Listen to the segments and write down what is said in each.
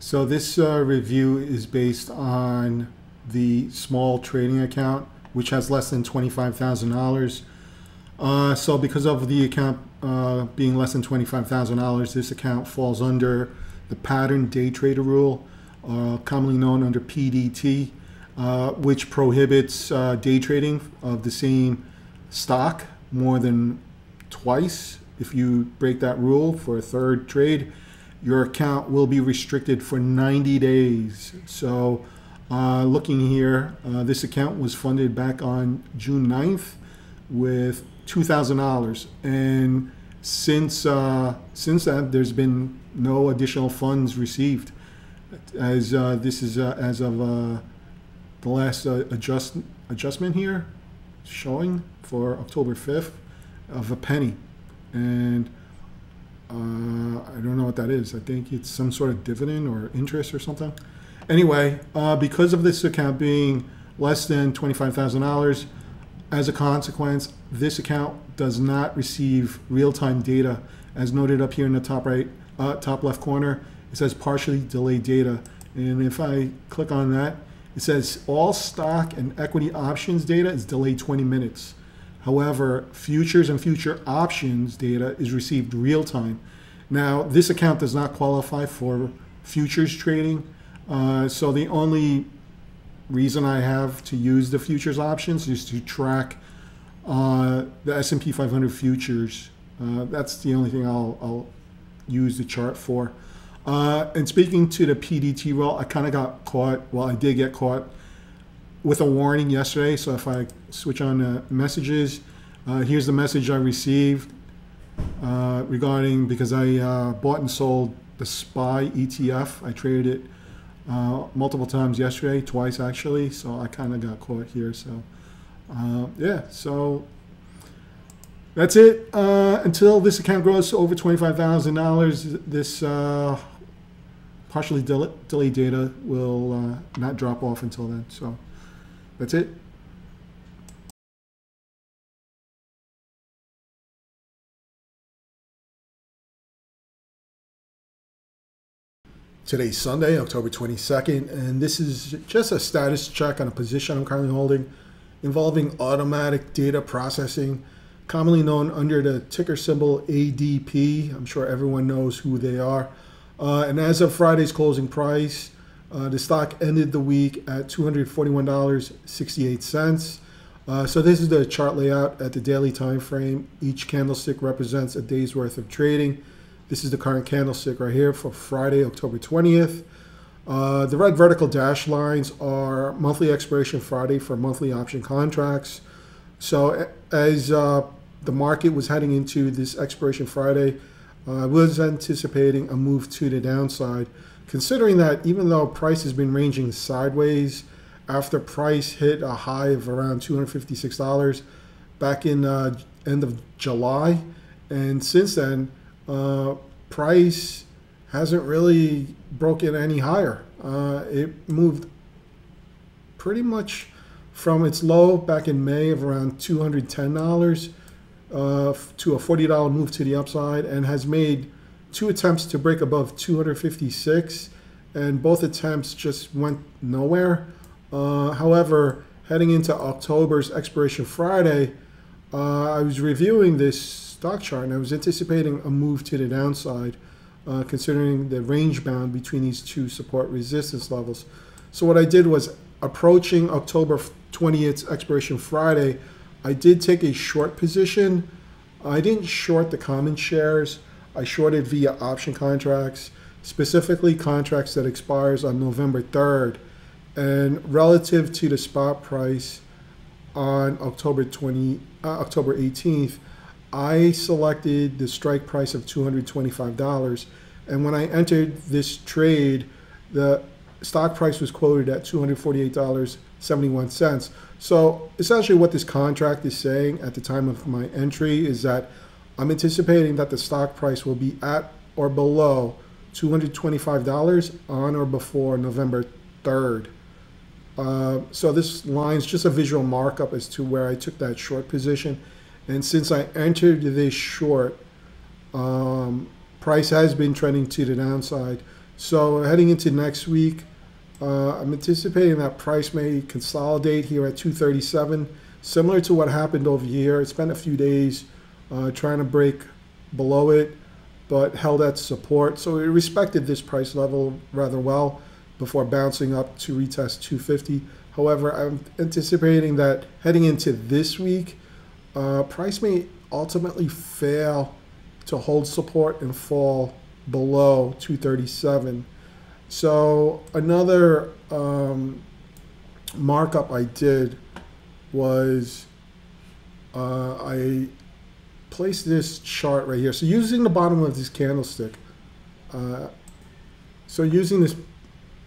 So this uh, review is based on the small trading account, which has less than twenty-five thousand dollars. Uh, so because of the account uh, being less than twenty-five thousand dollars, this account falls under the pattern day trader rule, uh, commonly known under PDT, uh, which prohibits day trading of the same stock more than twice. If you break that rule for a third trade, your account will be restricted for 90 days. So, uh, looking here, uh, this account was funded back on June 9th with $2,000. And since, uh, since that, there's been no additional funds received. As uh, this is uh, as of uh, the last adjust, adjustment here, showing for October 5th of a penny. And uh, I don't know what that is. I think it's some sort of dividend or interest or something. Anyway, uh, because of this account being less than $25,000, as a consequence, this account does not receive real-time data. As noted up here in the top right, uh, top left corner, it says partially delayed data. And if I click on that, it says all stock and equity options data is delayed 20 minutes. However, futures and future options data is received real time. Now, this account does not qualify for futures trading. Uh, so the only reason I have to use the futures options is to track uh, the S&P 500 futures. Uh, that's the only thing I'll, I'll use the chart for. Uh, and speaking to the PDT rule, I kind of got caught, well, I did get caught with a warning yesterday. So if I switch on the messages, uh, here's the message I received uh, regarding because I uh, bought and sold the SPY ETF. I traded it uh, multiple times yesterday, twice actually. So I kind of got caught here. So uh, yeah, so that's it. Uh, until this account grows to over $25,000, this partially delayed data will not drop off until then. So. That's it. Today's Sunday, October 22nd, and this is just a status check on a position I'm currently holding involving automatic data processing, commonly known under the ticker symbol ADP. I'm sure everyone knows who they are. Uh, and as of Friday's closing price, uh, the stock ended the week at $241.68. Uh, so this is the chart layout at the daily time frame. Each candlestick represents a day's worth of trading. This is the current candlestick right here for Friday, October 20th. Uh, the red vertical dash lines are monthly expiration Friday for monthly option contracts. So as uh, the market was heading into this expiration Friday, uh, I was anticipating a move to the downside considering that even though price has been ranging sideways after price hit a high of around $256 back in uh, end of July, and since then, uh, price hasn't really broken any higher. Uh, it moved pretty much from its low back in May of around $210 uh, to a $40 move to the upside and has made two attempts to break above 256, and both attempts just went nowhere. Uh, however, heading into October's expiration Friday, uh, I was reviewing this stock chart and I was anticipating a move to the downside, uh, considering the range bound between these two support resistance levels. So what I did was approaching October 20th expiration Friday, I did take a short position. I didn't short the common shares. I shorted via option contracts, specifically contracts that expires on November 3rd. And relative to the spot price on October 20, uh, October 18th, I selected the strike price of $225. And when I entered this trade, the stock price was quoted at $248.71. So essentially what this contract is saying at the time of my entry is that I'm anticipating that the stock price will be at or below $225 on or before November 3rd. Uh, so this line is just a visual markup as to where I took that short position. And since I entered this short, um, price has been trending to the downside. So heading into next week, uh, I'm anticipating that price may consolidate here at 237, similar to what happened over here. It's been a few days uh, trying to break below it, but held at support. So it respected this price level rather well before bouncing up to retest 250. However, I'm anticipating that heading into this week, uh, price may ultimately fail to hold support and fall below 237. So another um, markup I did was uh, I placed this chart right here. So using the bottom of this candlestick, uh, so using this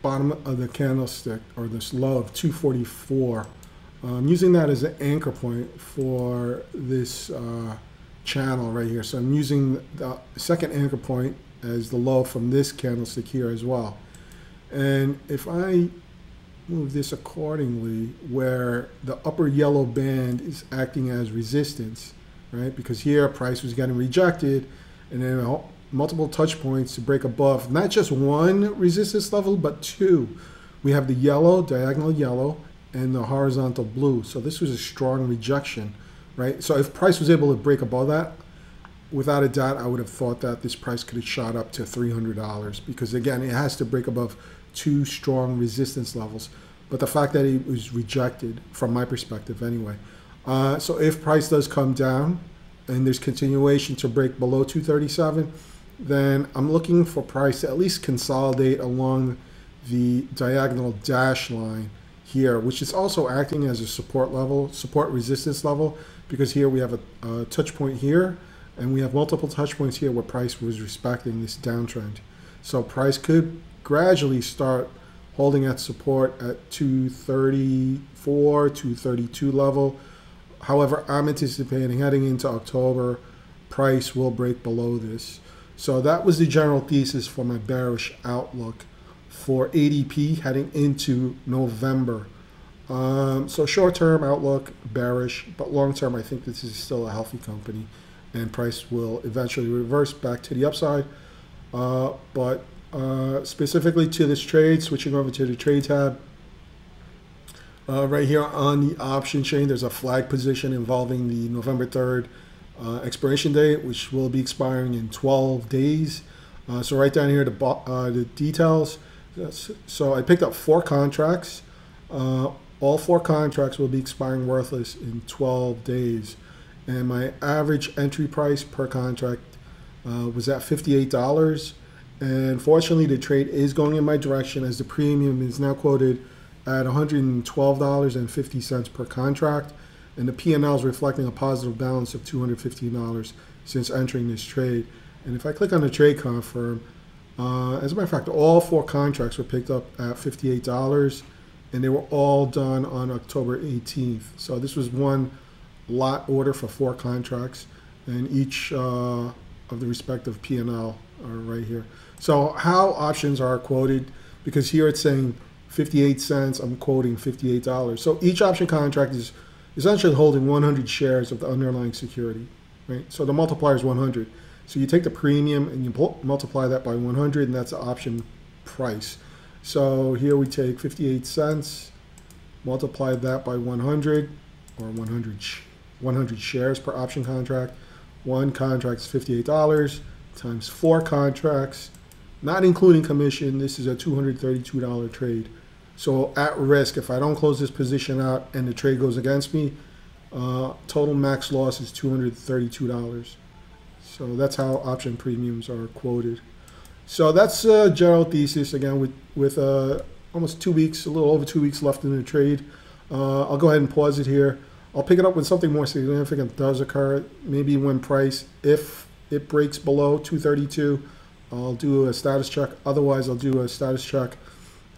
bottom of the candlestick or this low of 244, I'm using that as an anchor point for this uh, channel right here. So I'm using the second anchor point as the low from this candlestick here as well. And if I move this accordingly, where the upper yellow band is acting as resistance, right? Because here price was getting rejected and then multiple touch points to break above not just one resistance level, but two. We have the yellow, diagonal yellow, and the horizontal blue. So this was a strong rejection, right? So if price was able to break above that, without a doubt, I would have thought that this price could have shot up to $300 because again, it has to break above two strong resistance levels. But the fact that it was rejected, from my perspective anyway. Uh, so if price does come down and there's continuation to break below 237, then I'm looking for price to at least consolidate along the diagonal dash line here, which is also acting as a support level, support resistance level, because here we have a, a touch point here, and we have multiple touch points here where price was respecting this downtrend. So price could gradually start holding at support at 234, 232 level. However, I'm anticipating heading into October, price will break below this. So that was the general thesis for my bearish outlook for ADP heading into November. Um, so short term outlook bearish, but long term I think this is still a healthy company, and price will eventually reverse back to the upside. Uh, but uh, specifically to this trade, switching over to the trade tab. Uh, right here on the option chain, there's a flag position involving the November 3rd uh, expiration date, which will be expiring in 12 days. Uh, so right down here, the, uh, the details. So I picked up four contracts. Uh, all four contracts will be expiring worthless in 12 days. And my average entry price per contract uh, was at $58. And fortunately, the trade is going in my direction as the premium is now quoted at $112.50 per contract. And the P&L is reflecting a positive balance of $215 since entering this trade. And if I click on the trade confirm, uh, as a matter of fact, all four contracts were picked up at $58 and they were all done on October 18th. So this was one lot order for four contracts and each uh, of the respective P&L are right here. So how options are quoted, because here it's saying 58 cents, I'm quoting $58. So each option contract is essentially holding 100 shares of the underlying security, right? So the multiplier is 100. So you take the premium and you multiply that by 100 and that's the option price. So here we take 58 cents, multiply that by 100 or 100, 100 shares per option contract. One contract is $58 times four contracts, not including commission. This is a $232 trade. So at risk, if I don't close this position out and the trade goes against me, uh, total max loss is $232. So that's how option premiums are quoted. So that's a general thesis again with with uh, almost two weeks, a little over two weeks left in the trade. Uh, I'll go ahead and pause it here. I'll pick it up when something more significant does occur. Maybe when price, if it breaks below 232, I'll do a status check. Otherwise, I'll do a status check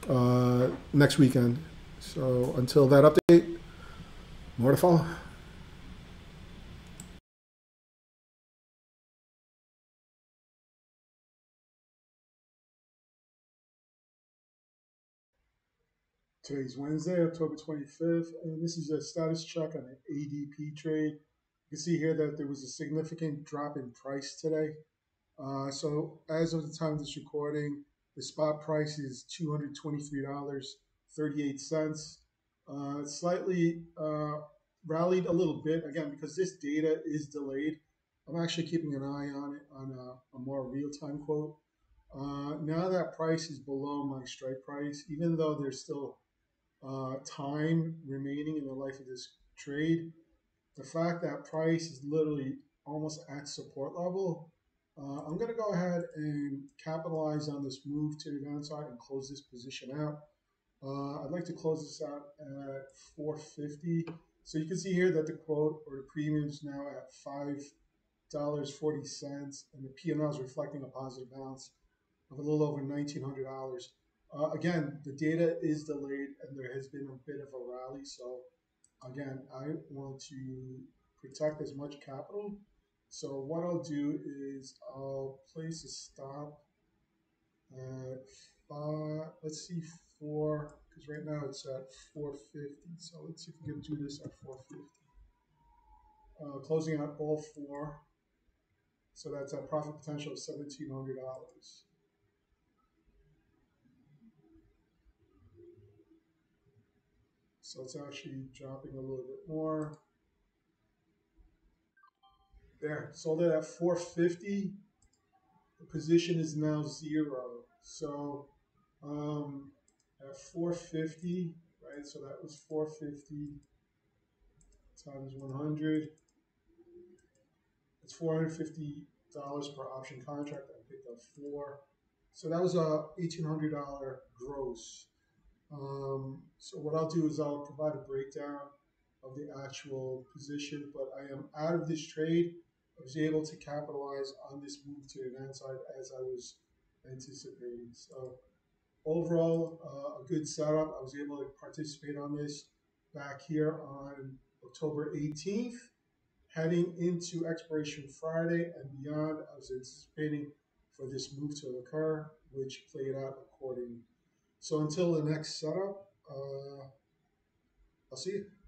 uh, next weekend. So until that update, more to follow. Today's Wednesday, October 25th, and this is a status check on an ADP trade. You can see here that there was a significant drop in price today. Uh, so as of the time of this recording, The spot price is two hundred twenty-three dollars thirty-eight cents. Uh, slightly uh, rallied a little bit again because this data is delayed. I'm actually keeping an eye on it on a, a more real-time quote. Uh, now that price is below my strike price, even though there's still uh, time remaining in the life of this trade, the fact that price is literally almost at support level, uh, I'm going to go ahead and capitalize on this move to the downside and close this position out. Uh, I'd like to close this out at 450. So you can see here that the quote or the premium is now at five dollars forty cents, and the P&L is reflecting a positive balance of a little over nineteen hundred dollars. Uh, again, the data is delayed, and there has been a bit of a rally. So again, I want to protect as much capital. So what I'll do is I'll place a stop at five, let's see, four, because right now it's at 450. So let's see if we can do this at 450. Uh, closing out all four. So that's a profit potential of $1,700. So it's actually dropping a little bit more. There, sold it at 450. The position is now zero. So um, at 450, right? So that was 450 times 100. It's $450 per option contract. I picked up four. So that was a $1,800 gross. Um, so what I'll do is I'll provide a breakdown of the actual position, but I am out of this trade. I was able to capitalize on this move to the downside as I was anticipating. So overall, uh, a good setup. I was able to participate on this back here on October 18th, heading into expiration Friday and beyond. I was anticipating for this move to occur, which played out accordingly. So until the next setup, uh, I'll see you.